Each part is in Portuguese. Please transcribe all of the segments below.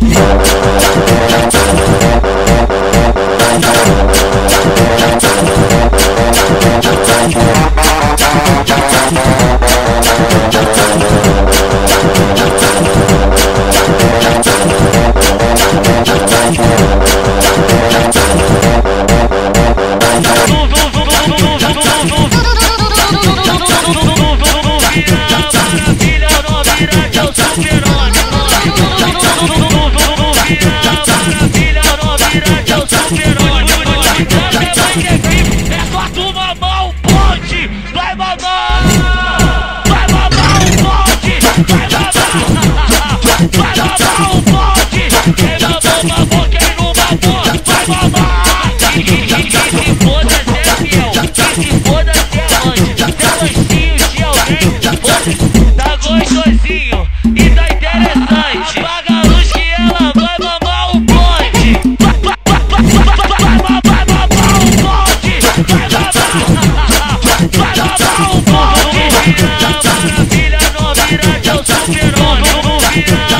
Yeah. É só tu mamar o vai mamar, vai mamar o ponte, vai mamar, vai mamar o ponte. Quem mamou, mamou, quem não vai. E se foda é fiel, e se foda é get on, don't get on.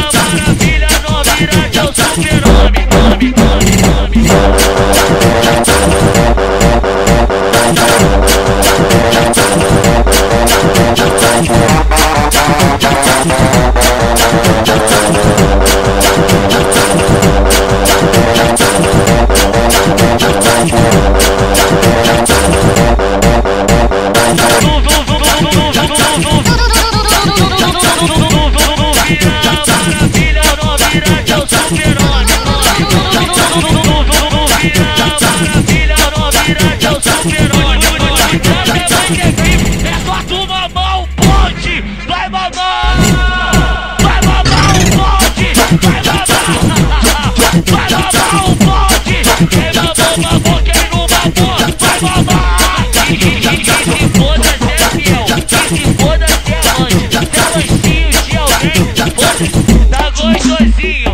É só tu mamar o ponte, vai mamar, vai mamar o ponte, vai mamar, vai mamar o ponte. Quem mamou, mamou, quem não mamou, vai mamar. E se foda se é fiel, e se foda se é antes, tem lanchinho de alguém, foda-se, tá gostosinho